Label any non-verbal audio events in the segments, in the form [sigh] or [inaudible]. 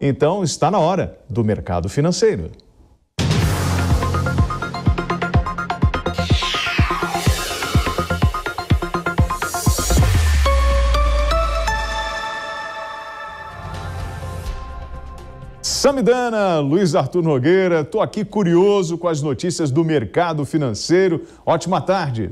Então está na hora do mercado financeiro. Samidana, Luiz Arthur Nogueira, estou aqui curioso com as notícias do mercado financeiro. Ótima tarde.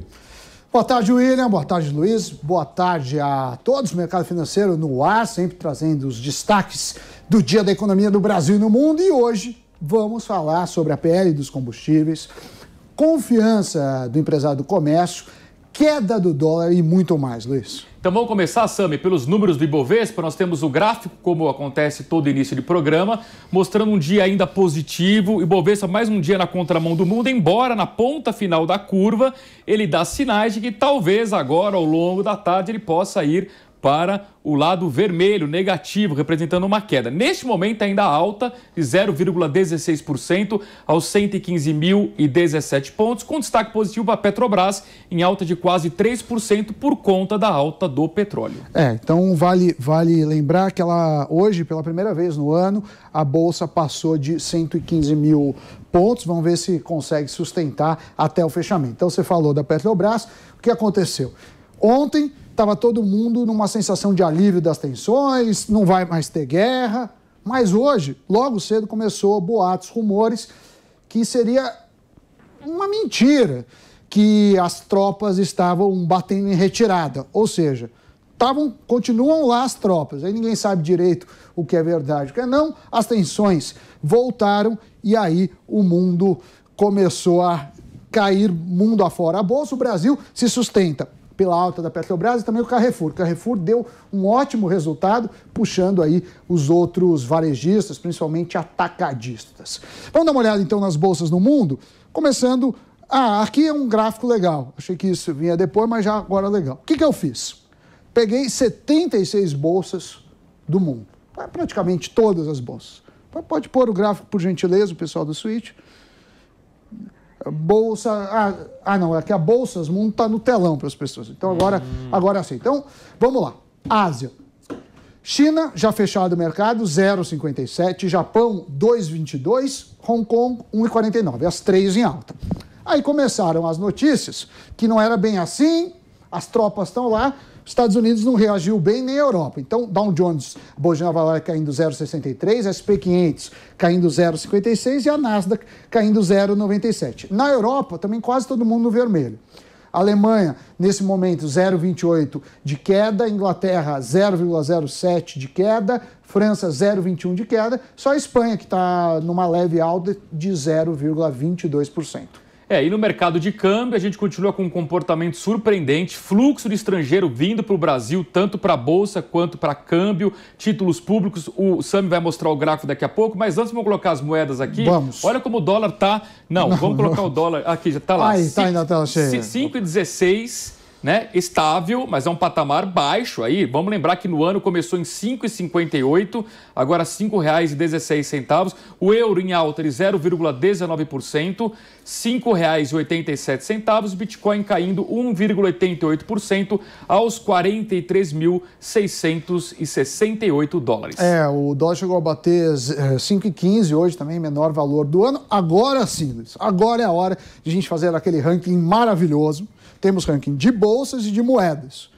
Boa tarde, William. Boa tarde, Luiz. Boa tarde a todos. Mercado financeiro no ar, sempre trazendo os destaques do dia da economia do Brasil e no mundo. E hoje vamos falar sobre a PL dos combustíveis, confiança do empresário do comércio, queda do dólar e muito mais, Luiz. Então vamos começar, Sami, pelos números do Ibovespa. Nós temos o gráfico, como acontece todo início de programa, mostrando um dia ainda positivo. Ibovespa mais um dia na contramão do mundo, embora na ponta final da curva ele dá sinais de que talvez agora, ao longo da tarde, ele possa ir para o lado vermelho, negativo, representando uma queda. Neste momento, ainda alta de 0,16% aos 115.017 pontos, com destaque positivo para a Petrobras, em alta de quase 3% por conta da alta do petróleo. É, então vale, vale lembrar que ela, hoje, pela primeira vez no ano, a Bolsa passou de 115 mil pontos. Vamos ver se consegue sustentar até o fechamento. Então, você falou da Petrobras. O que aconteceu? Ontem estava todo mundo numa sensação de alívio das tensões, não vai mais ter guerra. Mas hoje, logo cedo, começou boatos, rumores que seria uma mentira que as tropas estavam batendo em retirada. Ou seja, tavam, continuam lá as tropas. Aí ninguém sabe direito o que é verdade, o que é não. As tensões voltaram e aí o mundo começou a cair mundo afora. A Bolsa, o Brasil se sustenta pela alta da Petrobras e também o Carrefour. O Carrefour deu um ótimo resultado, puxando aí os outros varejistas, principalmente atacadistas. Vamos dar uma olhada então nas bolsas no mundo, começando. Ah, aqui é um gráfico legal. Achei que isso vinha depois, mas já agora é legal. O que, que eu fiz? Peguei 76 bolsas do mundo, praticamente todas as bolsas. Pode pôr o gráfico, por gentileza, o pessoal do Switch. Bolsa. Ah, ah não, é que a Bolsas Mundo está no telão para as pessoas. Então agora, hum. agora sim. Então, vamos lá. Ásia. China, já fechado o mercado, 0,57. Japão, 2,22. Hong Kong, 1,49. As três em alta. Aí começaram as notícias que não era bem assim, as tropas estão lá, Estados Unidos não reagiu bem nem a Europa. Então, Dow Jones, Bolsa Nova caindo 0,63, SP500 caindo 0,56 e a Nasdaq caindo 0,97. Na Europa, também quase todo mundo no vermelho. Alemanha, nesse momento, 0,28 de queda, Inglaterra, 0,07 de queda, França, 0,21 de queda, só a Espanha, que está numa leve alta de 0,22%. É, e no mercado de câmbio a gente continua com um comportamento surpreendente, fluxo de estrangeiro vindo para o Brasil, tanto para a Bolsa quanto para câmbio, títulos públicos. O Sam vai mostrar o gráfico daqui a pouco, mas antes vamos colocar as moedas aqui. Vamos. Olha como o dólar tá. Não, não vamos colocar não. o dólar. Aqui, já está lá. Aí, está ainda tela cheia. 5,16 né, estável, mas é um patamar baixo aí. Vamos lembrar que no ano começou em 5,58, agora R$ 5,16. O euro em alta de 0,19%, R$ 5,87. Bitcoin caindo 1,88% aos 43.668 dólares. É, o dólar chegou a bater 5,15 é, hoje também, menor valor do ano. Agora sim, Luiz, agora é a hora de a gente fazer aquele ranking maravilhoso temos ranking de bolsas e de moedas.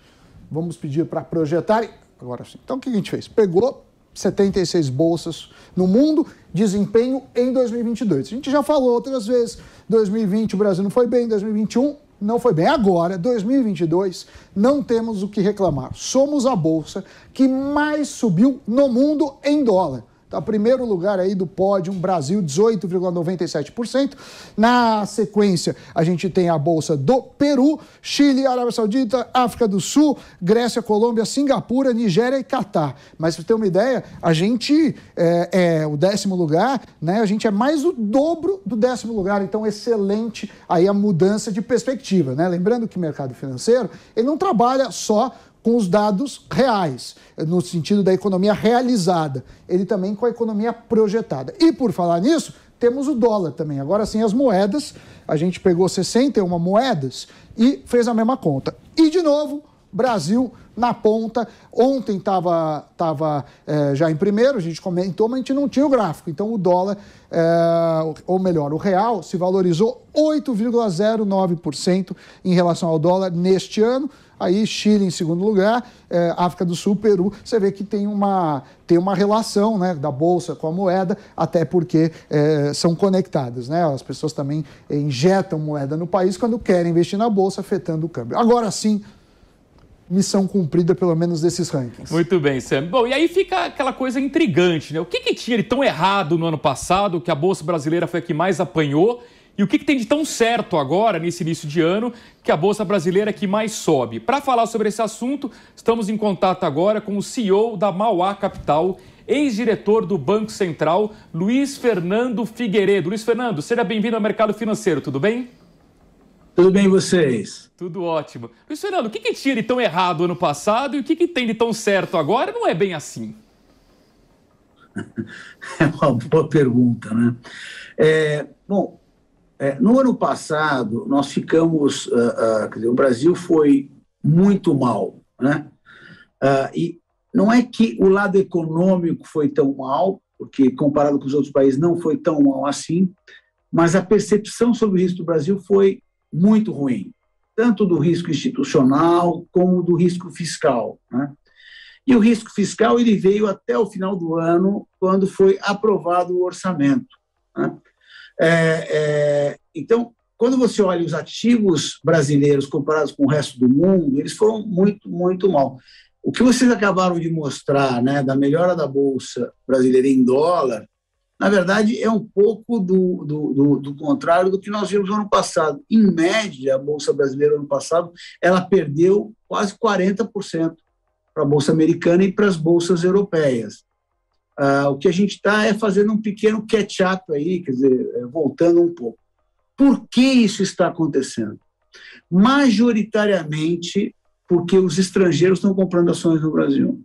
Vamos pedir para projetar. Agora sim. Então, o que a gente fez? Pegou 76 bolsas no mundo, desempenho em 2022. A gente já falou outras vezes, 2020 o Brasil não foi bem, 2021 não foi bem. Agora, 2022, não temos o que reclamar. Somos a bolsa que mais subiu no mundo em dólar. Tá, primeiro lugar aí do pódio, Brasil, 18,97%. Na sequência, a gente tem a bolsa do Peru, Chile, Arábia Saudita, África do Sul, Grécia, Colômbia, Singapura, Nigéria e Catar. Mas para ter uma ideia, a gente é, é, o décimo lugar, né? A gente é mais o dobro do décimo lugar. Então, excelente aí a mudança de perspectiva, né? Lembrando que o mercado financeiro ele não trabalha só com os dados reais, no sentido da economia realizada, ele também com a economia projetada. E por falar nisso, temos o dólar também. Agora sim, as moedas, a gente pegou 61 moedas e fez a mesma conta. E de novo, Brasil na ponta. Ontem estava tava, é, já em primeiro, a gente comentou, mas a gente não tinha o gráfico. Então o dólar, é, ou melhor, o real, se valorizou 8,09% em relação ao dólar neste ano. Aí Chile em segundo lugar, é, África do Sul, Peru, você vê que tem uma, tem uma relação né, da bolsa com a moeda, até porque é, são conectadas. Né? As pessoas também injetam moeda no país quando querem investir na bolsa, afetando o câmbio. Agora sim, missão cumprida, pelo menos desses rankings. Muito bem, Sam. Bom, e aí fica aquela coisa intrigante, né? O que, que tinha de tão errado no ano passado, que a Bolsa Brasileira foi a que mais apanhou, e o que, que tem de tão certo agora, nesse início de ano, que a Bolsa Brasileira é que mais sobe? Para falar sobre esse assunto, estamos em contato agora com o CEO da Mauá Capital, ex-diretor do Banco Central, Luiz Fernando Figueiredo. Luiz Fernando, seja bem-vindo ao Mercado Financeiro, tudo bem? Tudo bem vocês? Tudo ótimo. Luiz Fernando, o que, que tinha de tão errado ano passado e o que, que tem de tão certo agora? Não é bem assim. [laughs] É uma boa pergunta, né? É, bom, é, no ano passado, nós ficamos. Uh, uh, dizer, o Brasil foi muito mal, né? Uh, e não é que o lado econômico foi tão mal, porque comparado com os outros países não foi tão mal assim, mas a percepção sobre o risco do Brasil foi muito ruim, tanto do risco institucional como do risco fiscal. Né? E o risco fiscal ele veio até o final do ano, quando foi aprovado o orçamento. Né? É, é, então, quando você olha os ativos brasileiros comparados com o resto do mundo, eles foram muito, muito mal. O que vocês acabaram de mostrar, né, da melhora da bolsa brasileira em dólar, na verdade é um pouco do, do, do, do contrário do que nós vimos no ano passado. Em média, a bolsa brasileira ano passado ela perdeu quase 40% para a bolsa americana e para as bolsas europeias. Ah, o que a gente está é fazendo um pequeno catch-up aí, quer dizer, é, voltando um pouco. Por que isso está acontecendo? Majoritariamente porque os estrangeiros estão comprando ações no Brasil.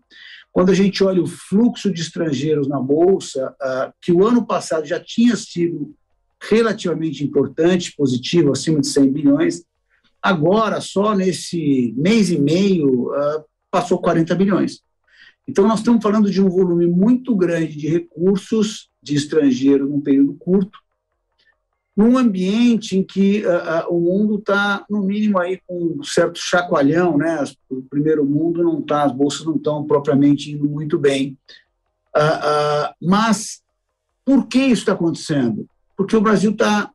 Quando a gente olha o fluxo de estrangeiros na Bolsa, uh, que o ano passado já tinha sido relativamente importante, positivo, acima de 100 bilhões, agora, só nesse mês e meio, uh, passou 40 bilhões. Então, nós estamos falando de um volume muito grande de recursos de estrangeiro num período curto, num ambiente em que uh, uh, o mundo está, no mínimo, aí com um certo chacoalhão, né? o primeiro mundo não está, as bolsas não estão propriamente indo muito bem. Uh, mas por que isso está acontecendo? Porque o Brasil está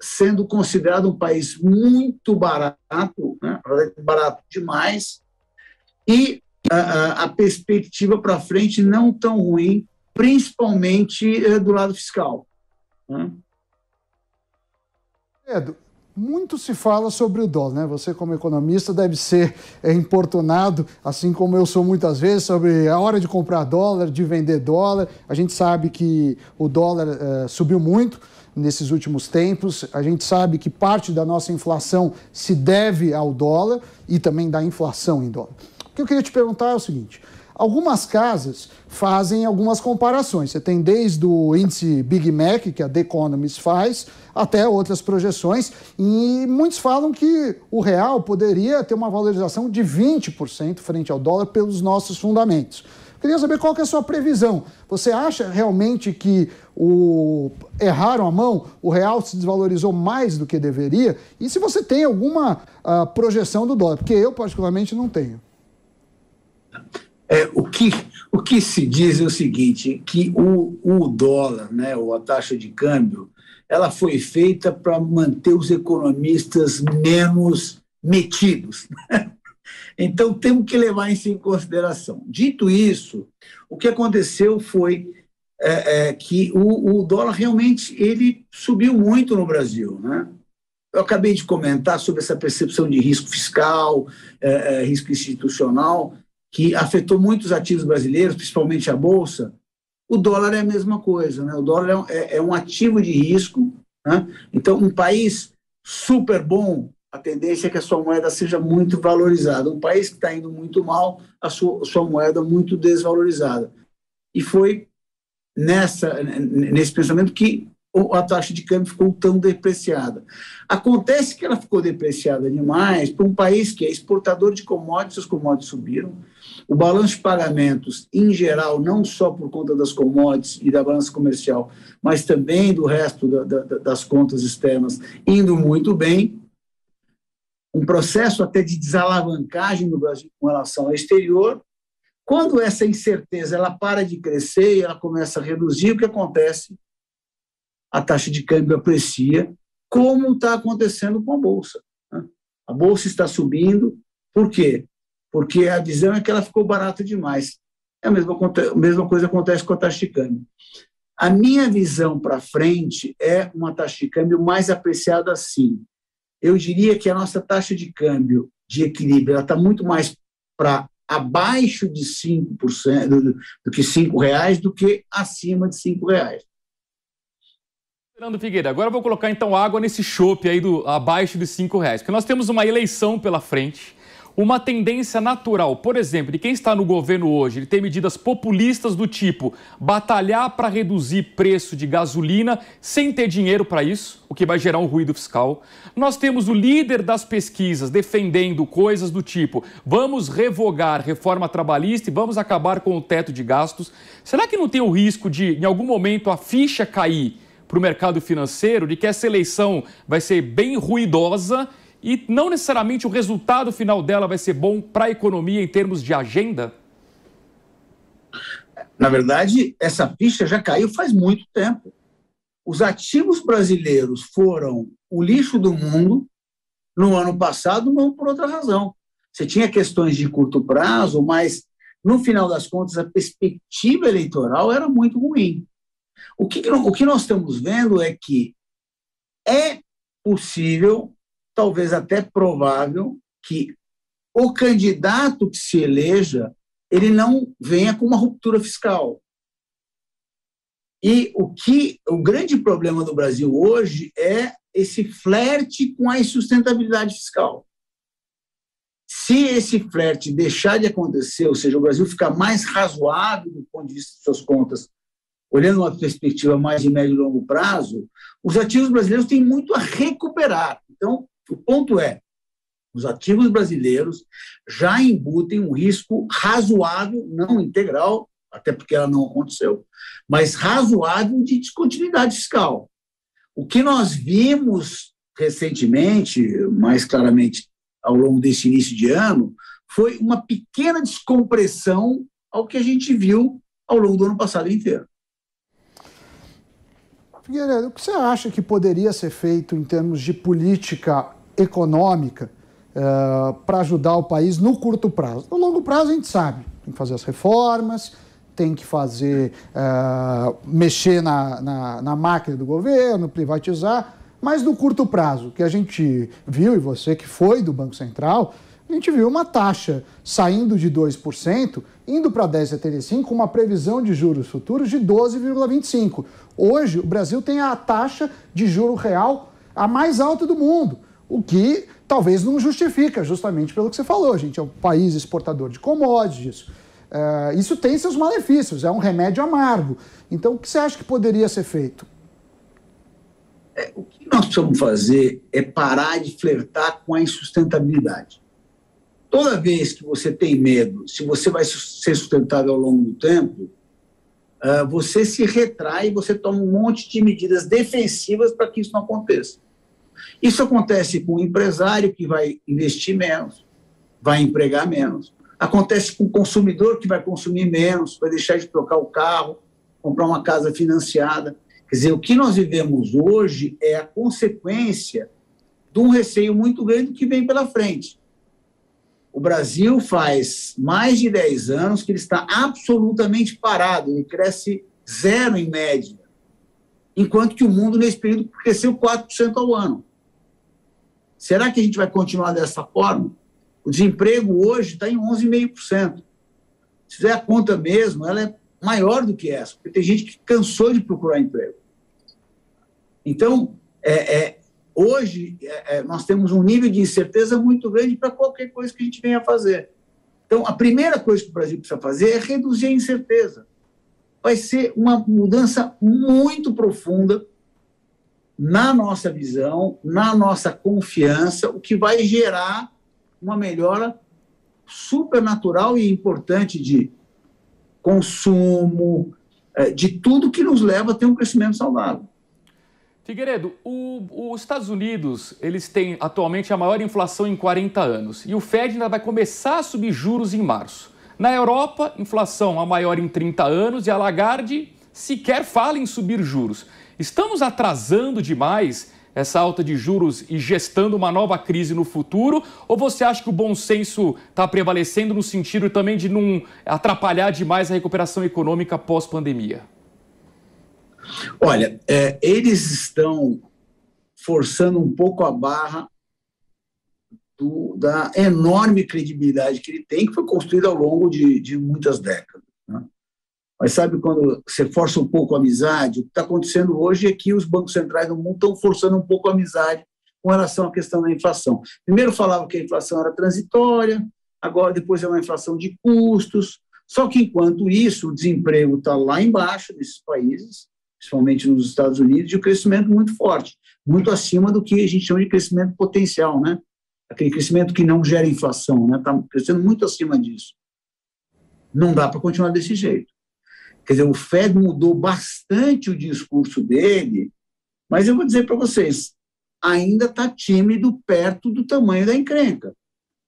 sendo considerado um país muito barato, né? barato demais, e a, a perspectiva para frente não tão ruim, principalmente eh, do lado fiscal. Né? Edu, muito se fala sobre o dólar, né? Você, como economista, deve ser é, importunado, assim como eu sou muitas vezes, sobre a hora de comprar dólar, de vender dólar. A gente sabe que o dólar é, subiu muito nesses últimos tempos. A gente sabe que parte da nossa inflação se deve ao dólar e também da inflação em dólar que eu queria te perguntar é o seguinte: algumas casas fazem algumas comparações. Você tem desde o índice Big Mac, que a The Economist faz, até outras projeções, e muitos falam que o real poderia ter uma valorização de 20% frente ao dólar pelos nossos fundamentos. Queria saber qual que é a sua previsão. Você acha realmente que o erraram a mão, o real se desvalorizou mais do que deveria? E se você tem alguma uh, projeção do dólar? Porque eu, particularmente, não tenho. É, o, que, o que se diz é o seguinte, que o, o dólar, né, ou a taxa de câmbio, ela foi feita para manter os economistas menos metidos. [laughs] Então, temos que levar isso em consideração. Dito isso, o que aconteceu foi é, é, que o, o, dólar realmente ele subiu muito no Brasil. Né? Eu acabei de comentar sobre essa percepção de risco fiscal, é, é risco institucional, que afetou muitos ativos brasileiros, principalmente a Bolsa, o dólar é a mesma coisa. Né? O dólar é, é, é um ativo de risco. Né? Então, um país super bom, a tendência é que a sua moeda seja muito valorizada. Um país que está indo muito mal, a sua, a sua moeda muito desvalorizada. E foi nessa, nesse pensamento que a taxa de câmbio ficou tão depreciada. Acontece que ela ficou depreciada demais para um país que é exportador de commodities, as commodities subiram, o balanço de pagamentos, em geral, não só por conta das commodities e da balança comercial, mas também do resto da, da, das contas externas, indo muito bem. Um processo até de desalavancagem no Brasil com relação ao exterior. Quando essa incerteza ela para de crescer e ela começa a reduzir, o que acontece? A taxa de câmbio aprecia, como está acontecendo com a Bolsa. Né? A Bolsa está subindo, por quê? Porque a visão é que ela ficou barata demais. É a mesma, a mesma coisa acontece com a taxa de câmbio. A minha visão para frente é uma taxa de câmbio mais apreciada sim. Eu diria que a nossa taxa de câmbio de equilíbrio está muito mais para abaixo de 5% do, do que R$ reais do que acima de R$ reais. Fernando Figueira, agora eu vou colocar então água nesse chope aí do abaixo de cinco reais, porque nós temos uma eleição pela frente, uma tendência natural, por exemplo, de quem está no governo hoje, ele tem medidas populistas do tipo batalhar para reduzir preço de gasolina sem ter dinheiro para isso, o que vai gerar um ruído fiscal. Nós temos o líder das pesquisas defendendo coisas do tipo vamos revogar reforma trabalhista e vamos acabar com o teto de gastos. Será que não tem o risco de, em algum momento, a ficha cair? Para o mercado financeiro de que essa eleição vai ser bem ruidosa e não necessariamente o resultado final dela vai ser bom para a economia em termos de agenda? Na verdade, essa ficha já caiu faz muito tempo. Os ativos brasileiros foram o lixo do mundo no ano passado, não por outra razão. Você tinha questões de curto prazo, mas no final das contas a perspectiva eleitoral era muito ruim. O que, o que nós estamos vendo é que é possível, talvez até provável, que o candidato que se eleja ele não venha com uma ruptura fiscal. E o que o grande problema do Brasil hoje é esse flerte com a insustentabilidade fiscal. Se esse flerte deixar de acontecer, ou seja, o Brasil ficar mais razoável do ponto de vista de suas contas olhando uma perspectiva mais de médio e longo prazo, os ativos brasileiros têm muito a recuperar. Então, o ponto é, os ativos brasileiros já embutem um risco razoável, não integral, até porque ela não aconteceu, mas razoável de descontinuidade fiscal. O que nós vimos recentemente, mais claramente ao longo desse início de ano, foi uma pequena descompressão ao que a gente viu ao longo do ano passado inteiro. Figueiredo, o que você acha que poderia ser feito em termos de política econômica uh, para ajudar o país no curto prazo? No longo prazo a gente sabe, tem que fazer as reformas, tem que fazer, uh, mexer na, na, na máquina do governo, privatizar, mas no curto prazo, que a gente viu, e você que foi do Banco Central, a gente viu uma taxa saindo de 2%, indo para 10,75%, com uma previsão de juros futuros de 12,25%. Hoje, o Brasil tem a taxa de juro real a mais alta do mundo, o que talvez não justifica, justamente pelo que você falou. Gente é um país exportador de commodities. Uh, isso tem seus malefícios, é um remédio amargo. Então, o que você acha que poderia ser feito? É, o que nós precisamos fazer é parar de flertar com a insustentabilidade. Toda vez que você tem medo, se você vai ser sustentável ao longo do tempo, uh, você se retrai e você toma um monte de medidas defensivas para que isso não aconteça. Isso acontece com o empresário que vai investir menos, vai empregar menos. Acontece com o consumidor que vai consumir menos, vai deixar de trocar o carro, comprar uma casa financiada. Quer dizer, o que nós vivemos hoje é a consequência de um receio muito grande que vem pela frente. O Brasil faz mais de 10 anos que ele está absolutamente parado, ele cresce zero em média, enquanto que o mundo nesse período cresceu 4% ao ano. Será que a gente vai continuar dessa forma? O desemprego hoje está em 11,5%. Se fizer a conta mesmo, ela é maior do que essa, porque tem gente que cansou de procurar emprego. Então, é, é, Hoje, é, é, nós temos um nível de incerteza muito grande para qualquer coisa que a gente venha fazer. Então, a primeira coisa que o Brasil precisa fazer é reduzir a incerteza. Vai ser uma mudança muito profunda na nossa visão, na nossa confiança, o que vai gerar uma melhora supernatural e importante de consumo, é, de tudo que nos leva a ter um crescimento saudável. Figueiredo, os Estados Unidos eles têm atualmente a maior inflação em 40 anos e o Fed ainda vai começar a subir juros em março. Na Europa, inflação a maior em 30 anos e a Lagarde sequer fala em subir juros. Estamos atrasando demais essa alta de juros e gestando uma nova crise no futuro? Ou você acha que o bom senso está prevalecendo no sentido também de não atrapalhar demais a recuperação econômica pós-pandemia? Olha, é, eles estão forçando um pouco a barra do, da enorme credibilidade que ele tem, que foi construída ao longo de, de muitas décadas. Né? Mas sabe quando você força um pouco a amizade? O que está acontecendo hoje é que os bancos centrais do mundo estão forçando um pouco a amizade com relação à questão da inflação. Primeiro falavam que a inflação era transitória, agora depois é uma inflação de custos. Só que enquanto isso, o desemprego está lá embaixo nesses países, principalmente nos Estados Unidos, e o crescimento muito forte, muito acima do que a gente chama de crescimento potencial, né? Aquele crescimento que não gera inflação, né? Está crescendo muito acima disso. Não dá para continuar desse jeito. Quer dizer, o Fed mudou bastante o discurso dele, mas eu vou dizer para vocês, ainda está tímido perto do tamanho da encrenca.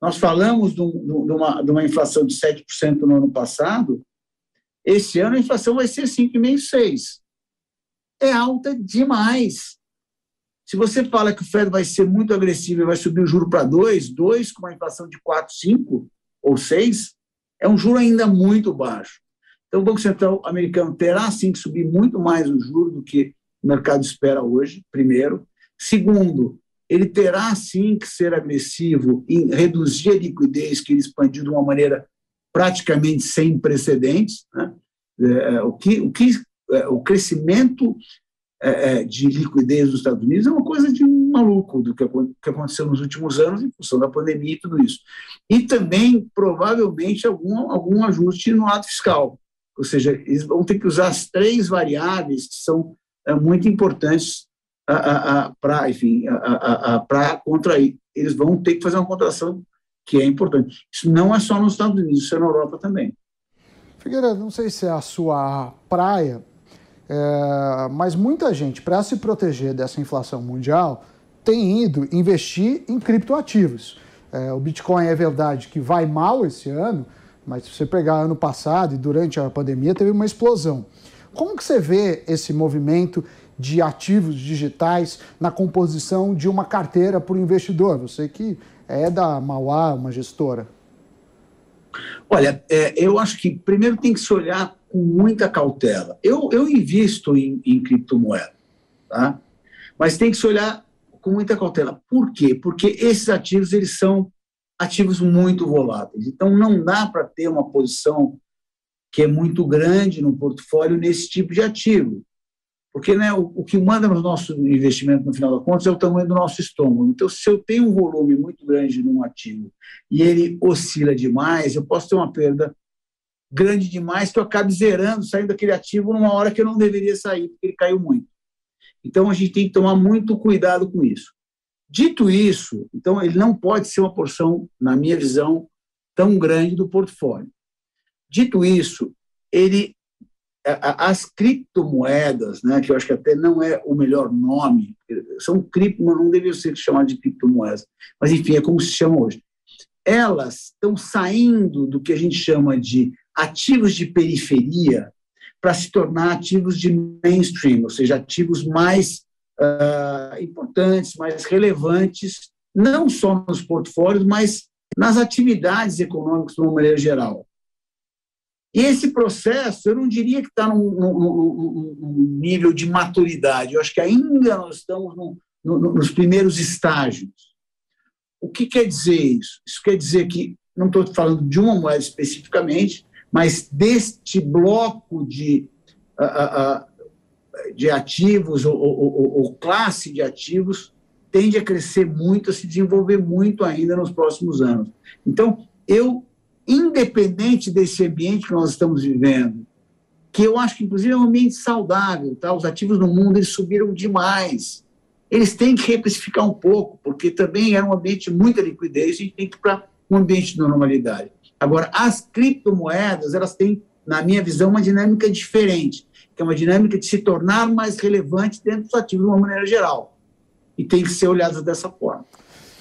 Nós falamos de, um, de, uma, de uma inflação de 7% no ano passado, esse ano a inflação vai ser 5,5%, 6%. É alta demais. Se você fala que o Fed vai ser muito agressivo e vai subir o juro para 2, 2 com uma inflação de 4, 5 ou 6, é um juro ainda muito baixo. Então, o Banco Central americano terá, sim, que subir muito mais o juro do que o mercado espera hoje, primeiro. Segundo, ele terá, sim, que ser agressivo em reduzir a liquidez que ele expandiu de uma maneira praticamente sem precedentes. Né? É, o, que, o, que, é, o crescimento é, é de liquidez dos Estados Unidos é uma coisa de um maluco do que, aconteceu nos últimos anos em função da pandemia e tudo isso. E também, provavelmente, algum, algum ajuste no lado fiscal. Ou seja, eles vão ter que usar as três variáveis que são é, muito importantes para, enfim, para contrair. Eles vão ter que fazer uma contração que é importante. Isso não é só nos Estados Unidos, isso é na Europa também. Figueiredo, não sei se é a sua praia, é, mas muita gente, para se proteger dessa inflação mundial, tem ido investir em criptoativos. É, o Bitcoin é verdade que vai mal esse ano, mas se você pegar ano passado e durante a pandemia, teve uma explosão. Como que você vê esse movimento de ativos digitais na composição de uma carteira para o investidor? Você que é da Mauá, uma gestora. Olha, é, eu acho que primeiro tem que se olhar com muita cautela. Eu, eu invisto em, em criptomoeda, tá? mas tem que se olhar com muita cautela. Por quê? Porque esses ativos eles são ativos muito voláteis. Então, não dá para ter uma posição que é muito grande no portfólio nesse tipo de ativo. Porque né, o, o, que manda no nosso investimento, no final das contas, é o tamanho do nosso estômago. Então, se eu tenho um volume muito grande num ativo e ele oscila demais, eu posso ter uma perda grande demais que eu acabe zerando, saindo daquele ativo numa hora que eu não deveria sair, porque ele caiu muito. Então, a gente tem que tomar muito cuidado com isso. Dito isso, então ele não pode ser uma porção, na minha visão, tão grande do portfólio. Dito isso, ele as criptomoedas, né, que eu acho que até não é o melhor nome, são cripto, não deveriam ser chamadas de criptomoedas, mas enfim, é como se chama hoje. Elas estão saindo do que a gente chama de ativos de periferia para se tornar ativos de mainstream, ou seja, ativos mais uh, importantes, mais relevantes, não só nos portfólios, mas nas atividades econômicas de uma maneira geral. E esse processo, eu não diria que está num, num, num, nível de maturidade, eu acho que ainda nós estamos no, no, nos primeiros estágios. O que quer dizer isso? Isso quer dizer que, não estou falando de uma moeda especificamente, mas deste bloco de de ativos ou, ou, ou, classe de ativos tende a crescer muito, a se desenvolver muito ainda nos próximos anos. Então, eu, independente desse ambiente que nós estamos vivendo, que eu acho que inclusive é um ambiente saudável, tá? Os ativos no mundo eles subiram demais. eles têm que reprecificar um pouco, porque também era um ambiente de muita liquidez e tem que ir para um ambiente de normalidade. Agora, as criptomoedas, elas têm, na minha visão, uma dinâmica diferente, que é uma dinâmica de se tornar mais relevante dentro dos ativos de uma maneira geral. E tem que ser olhadas dessa forma.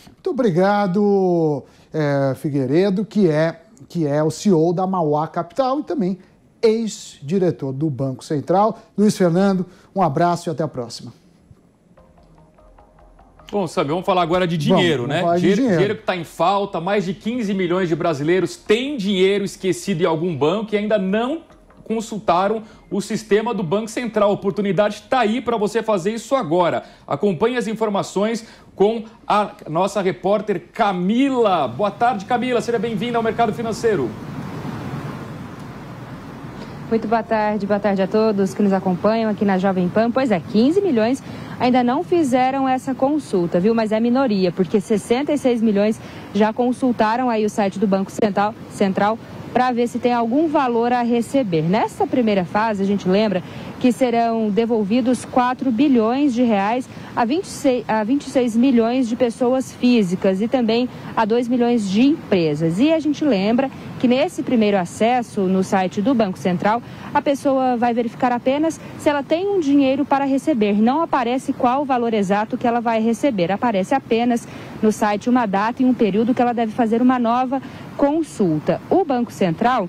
Muito obrigado, é, Figueiredo, que é, que é o CEO da Mauá Capital e também ex-diretor do Banco Central. Luiz Fernando, um abraço e até a próxima. Bom, sabe, vamos falar agora de dinheiro, vamos, né? Dinheiro, de dinheiro. dinheiro que está em falta, mais de 15 milhões de brasileiros têm dinheiro esquecido em algum banco e ainda não consultaram o sistema do Banco Central. A oportunidade está aí para você fazer isso agora. Acompanhe as informações com a nossa repórter Camila. Boa tarde, Camila. Seja bem-vinda ao Mercado Financeiro. Muito boa tarde, boa tarde a todos que nos acompanham aqui na Jovem Pan. Pois é, 15 milhões ainda não fizeram essa consulta, viu? Mas é minoria, porque 66 milhões já consultaram aí o site do Banco Central, Central para ver se tem algum valor a receber. Nessa primeira fase, a gente lembra que serão devolvidos 4 bilhões de reais a 26, a 26 milhões de pessoas físicas e também a 2 milhões de empresas. E a gente lembra que nesse primeiro acesso no site do Banco Central, a pessoa vai verificar apenas se ela tem um dinheiro para receber. Não aparece qual o valor exato que ela vai receber. Aparece apenas no site uma data e um período que ela deve fazer uma nova consulta. O Banco Central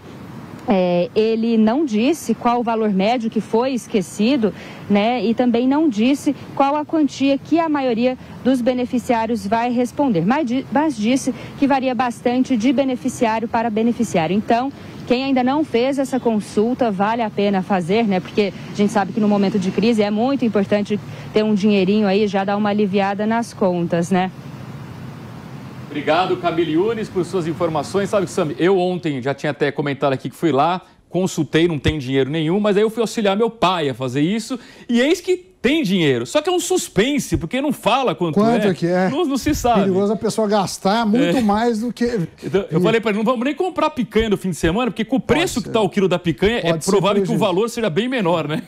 é, ele não disse qual o valor médio que foi esquecido, né? E também não disse qual a quantia que a maioria dos beneficiários vai responder. Mas, mas disse que varia bastante de beneficiário para beneficiário. Então, quem ainda não fez essa consulta, vale a pena fazer, né? Porque a gente sabe que no momento de crise é muito importante ter um dinheirinho aí, já dar uma aliviada nas contas, né? Obrigado, Camille Yunes, por suas informações. Sabe, Sam, eu ontem já tinha até comentado aqui que fui lá, consultei, não tem dinheiro nenhum, mas aí eu fui auxiliar meu pai a fazer isso e eis que tem dinheiro. Só que é um suspense, porque não fala quanto, quanto é. é. que é. Não, não se sabe. Perigoso a pessoa gastar muito é. mais do que. Então, eu falei para ele: não vamos nem comprar picanha no fim de semana, porque com o preço que está o quilo da picanha, é Pode é provável que o valor seja bem menor, né?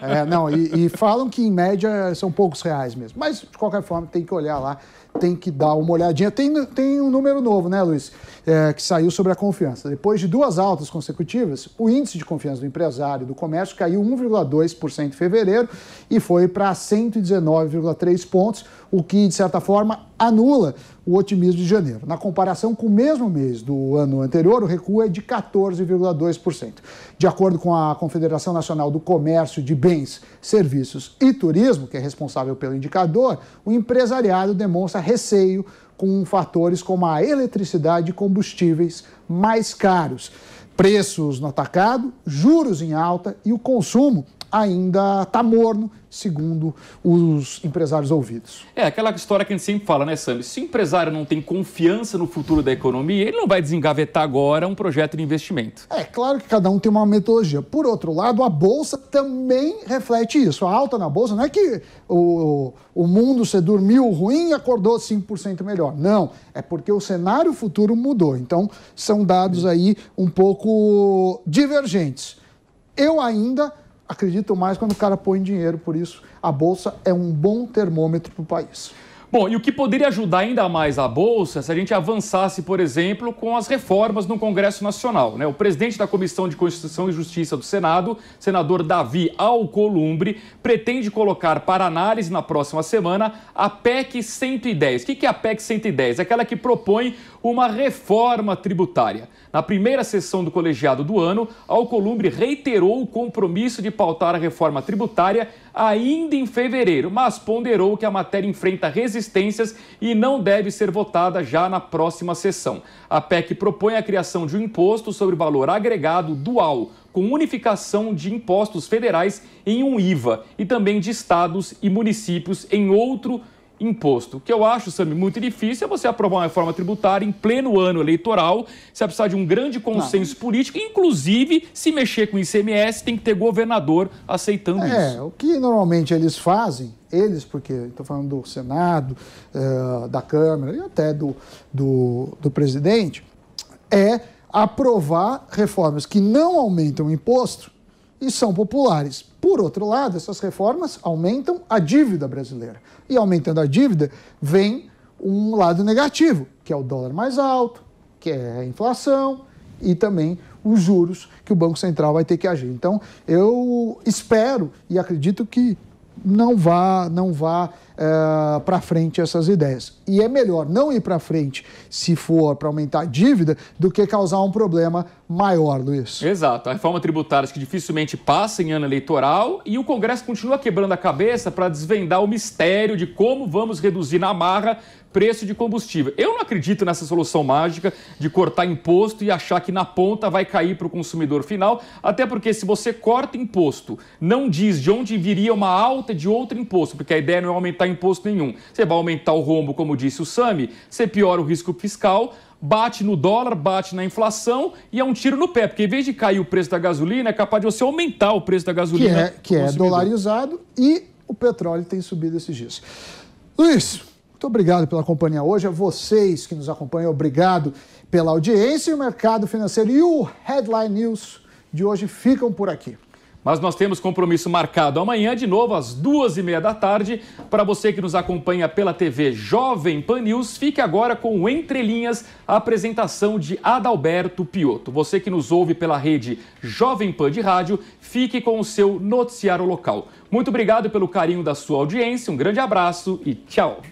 É, não, e, e falam que em média são poucos reais mesmo. Mas, de qualquer forma, tem que olhar lá tem que dar uma olhadinha. Tem, tem um número novo, né, Luiz? É, que saiu sobre a confiança. Depois de duas altas consecutivas, o índice de confiança do empresário e do comércio caiu 1,2% em fevereiro e foi para 119,3 pontos, o que, de certa forma, anula o otimismo de janeiro. Na comparação com o mesmo mês do ano anterior, o recuo é de 14,2%. De acordo com a Confederação Nacional do Comércio de Bens, Serviços e Turismo, que é responsável pelo indicador, o empresariado demonstra receio com fatores como a eletricidade e combustíveis mais caros, preços no atacado, juros em alta e o consumo ainda está morno, segundo os empresários ouvidos. É aquela história que a gente sempre fala, né, Sam? Se o empresário não tem confiança no futuro da economia, ele não vai desengavetar agora um projeto de investimento. É claro que cada um tem uma metodologia. Por outro lado, a Bolsa também reflete isso. A alta na Bolsa não é que o, o mundo, você dormiu ruim e acordou 5% melhor. Não, é porque o cenário futuro mudou. Então, são dados aí um pouco divergentes. Eu ainda acredito mais quando o cara põe dinheiro, por isso a Bolsa é um bom termômetro para o país. Bom, e o que poderia ajudar ainda mais a Bolsa se a gente avançasse, por exemplo, com as reformas no Congresso Nacional. Né? O presidente da Comissão de Constituição e Justiça do Senado, senador Davi Alcolumbre, pretende colocar para análise na próxima semana a PEC 110. O que é a PEC 110? É aquela que propõe uma reforma tributária. Na primeira sessão do colegiado do ano, Alcolumbre reiterou o compromisso de pautar a reforma tributária ainda em fevereiro, mas ponderou que a matéria enfrenta resistências e não deve ser votada já na próxima sessão. A PEC propõe a criação de um imposto sobre valor agregado dual, com unificação de impostos federais em um IVA e também de estados e municípios em outro imposto. O que eu acho, Sami, muito difícil é você aprovar uma reforma tributária em pleno ano eleitoral. Você vai precisar de um grande consenso Não. político, inclusive, se mexer com o ICMS, tem que ter governador aceitando é, isso. É, o que normalmente eles fazem, eles, porque estou falando do Senado, uh, da Câmara e até do, do, do presidente, é aprovar reformas que não aumentam o imposto e são populares. Por outro lado, essas reformas aumentam a dívida brasileira. E aumentando a dívida, vem um lado negativo, que é o dólar mais alto, que é a inflação e também os juros que o Banco Central vai ter que agir. Então, eu espero e acredito que não vá, não vá uh, para frente essas ideias. E é melhor não ir para frente se for para aumentar a dívida do que causar um problema maior, Luiz. Exato. A reforma tributária que dificilmente passa em ano eleitoral e o Congresso continua quebrando a cabeça para desvendar o mistério de como vamos reduzir na marra preço de combustível. Eu não acredito nessa solução mágica de cortar imposto e achar que na ponta vai cair para o consumidor final, até porque se você corta imposto, não diz de onde viria uma alta de outro imposto, porque a ideia não é aumentar imposto nenhum. Você vai aumentar o rombo, como disse o Sami, você piora o risco fiscal, bate no dólar, bate na inflação e é um tiro no pé, porque em vez de cair o preço da gasolina, é capaz de você aumentar o preço da gasolina. Que é, que é dolarizado e o petróleo tem subido esses dias. Luiz, muito obrigado pela companhia hoje. A vocês que nos acompanham, obrigado pela audiência. E o mercado financeiro e o Headline News de hoje ficam por aqui. Mas nós temos compromisso marcado amanhã, de novo, às duas e meia da tarde. Para você que nos acompanha pela TV Jovem Pan News, fique agora com o Entre Linhas, a apresentação de Adalberto Piotto. Você que nos ouve pela rede Jovem Pan de Rádio, fique com o seu noticiário local. Muito obrigado pelo carinho da sua audiência, um grande abraço e tchau!